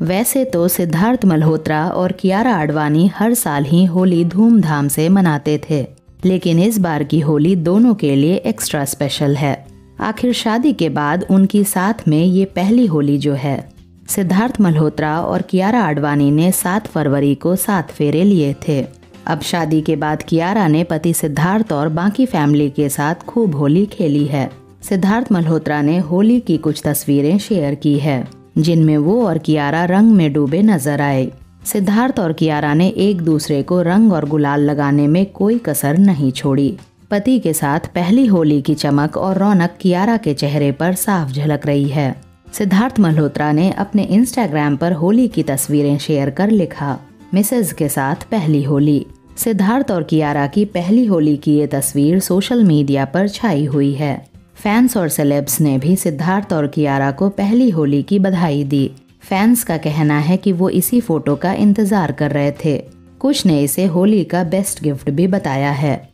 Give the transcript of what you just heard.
वैसे तो सिद्धार्थ मल्होत्रा और कियारा आडवाणी हर साल ही होली धूमधाम से मनाते थे, लेकिन इस बार की होली दोनों के लिए एक्स्ट्रा स्पेशल है। आखिर शादी के बाद उनकी साथ में ये पहली होली जो है, सिद्धार्थ मल्होत्रा और कियारा आडवाणी ने सात फरवरी को सात फेरे लिए थे। अब शादी के बाद कियारा ने पति सिद्धार्थ और बाकी फैमिली के साथ खूब होली खेली है। सिद्धार्थ मल्होत्रा ने होली की कुछ तस्वीरें शेयर की है। जिनमें वो और कियारा रंग में डूबे नज़र आए। सिद्धार्थ और कियारा ने एक दूसरे को रंग और गुलाल लगाने में कोई कसर नहीं छोड़ी। पति के साथ पहली होली की चमक और रौनक कियारा के चेहरे पर साफ़ झलक रही है। सिद्धार्थ मल्होत्रा ने अपने इंस्टाग्राम पर होली की तस्वीरें शेयर कर लिखा मिसेज के साथ पहली होली। सिद्धार्थ और कियारा की पहली होली की ये तस्वीर सोशल मीडिया पर छाई हुई है। फैंस और सेलेब्स ने भी सिद्धार्थ और कियारा को पहली होली की बधाई दी। फैंस का कहना है कि वो इसी फ़ोटो का इंतज़ार कर रहे थे। कुछ ने इसे होली का बेस्ट गिफ्ट भी बताया है।